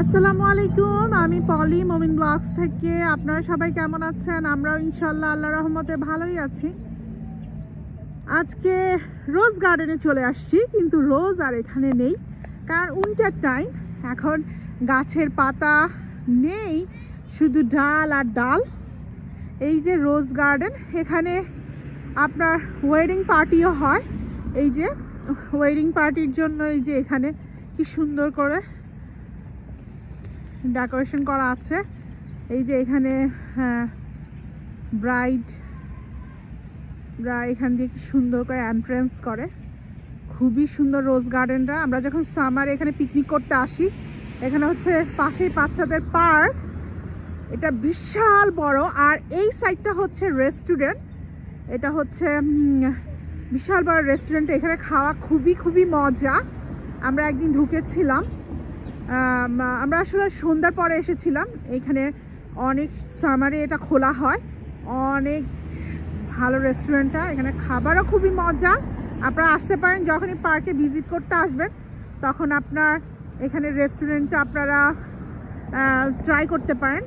আসসালামু আলাইকুম, আমি পলি মমিন ব্লগস থেকে। আপনারা সবাই কেমন আছেন? আমরাও ইনশাল্লাহ আল্লাহ রহমতে ভালোই আছি। আজকে রোজ গার্ডেনে চলে আসছি, কিন্তু রোজ আর এখানে নেই। কারণ উইন্টার টাইম, এখন গাছের পাতা নেই, শুধু ডাল আর ডাল। এই যে রোজ গার্ডেন, এখানে আপনার ওয়েডিং পার্টিও হয়। এই যে ওয়েডিং পার্টির জন্য এই যে এখানে কি সুন্দর করে ডেকোরেশন করা আছে। এই যে এখানে ব্রাইড এখান দিয়ে সুন্দর করে এন্ট্রেন্স করে। খুবই সুন্দর রোজ গার্ডেনটা। আমরা যখন সামারে এখানে পিকনিক করতে আসি, এখানে হচ্ছে পাশেই বাচ্চাদের পার্ক। এটা বিশাল বড়। আর এই সাইডটা হচ্ছে রেস্টুরেন্ট এটা হচ্ছে বিশাল বড় রেস্টুরেন্ট এখানে খাওয়া খুবই খুবই মজা। আমরা একদিন ঢুকেছিলাম। আমরা আসলে সন্ধ্যার পরে এসেছিলাম। এখানে অনেক সামারে এটা খোলা হয়। অনেক ভালো রেস্টুরেন্টটা। এখানে খাবারও খুবই মজা। আপনারা আসতে পারেন যখনই পার্কে ভিজিট করতে আসবেন। তখন আপনার এখানে রেস্টুরেন্টটা আপনারা ট্রাই করতে পারেন।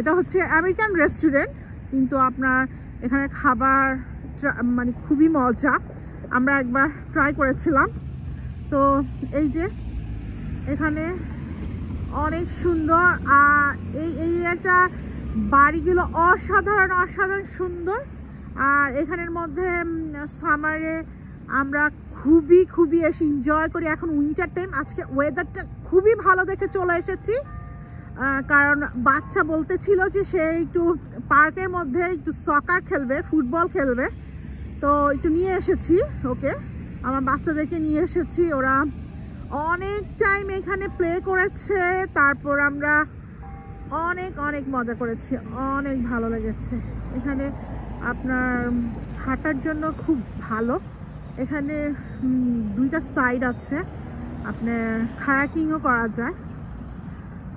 এটা হচ্ছে আমেরিকান রেস্টুরেন্ট কিন্তু আপনার এখানে খাবার মানে খুবই মজা। আমরা একবার ট্রাই করেছিলাম। তো এই যে এখানে অনেক সুন্দর, আর এই এরিয়াটা বাড়িগুলো অসাধারণ অসাধারণ সুন্দর। আর এখানের মধ্যে সামারে আমরা খুবই খুবই এসে এনজয় করি। এখন উইন্টার টাইম আজকে ওয়েদারটা খুবই ভালো দেখে চলে এসেছি। কারণ বাচ্চা বলতেছিল যে সে একটু পার্কের মধ্যে একটু সকার খেলবে ফুটবল খেলবে। তো একটু নিয়ে এসেছি ওকে। আমার বাচ্চাদেরকে নিয়ে এসেছি, ওরা অনেক টাইম এখানে প্লে করেছে, তারপর আমরা অনেক অনেক মজা করেছি, অনেক ভালো লেগেছে। এখানে আপনার হাঁটার জন্য খুব ভালো। এখানে দুইটা সাইড আছে। আপনার খায়াকিংও করা যায়।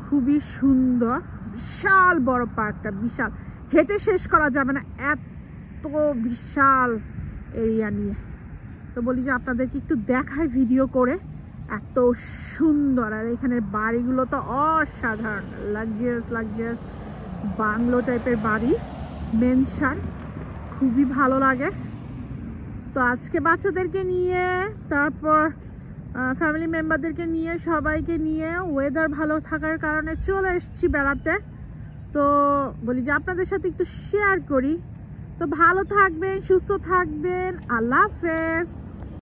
খুবই সুন্দর। বিশাল বড় পার্কটা বিশাল। হেঁটে শেষ করা যাবে না। এত বিশাল এরিয়া নিয়ে। তো বলি যে আপনাদেরকে একটু দেখায় ভিডিও করে। এত সুন্দর। আর এখানে বাড়িগুলো তো অসাধারণ। লাক্সারিয়াস লাক্সারিয়াস বাংলো টাইপের বাড়ি মেনশন খুবই ভালো লাগে। তো আজকে বাচ্চাদেরকে নিয়ে, তারপর ফ্যামিলি মেম্বারদেরকে নিয়ে, সবাইকে নিয়ে ওয়েদার ভালো থাকার কারণে চলে এসেছি বেড়াতে। তো বলি যে আপনাদের সাথে একটু শেয়ার করি। তো ভালো থাকবেন, সুস্থ থাকবেন। আল্লাহ হাফেজ।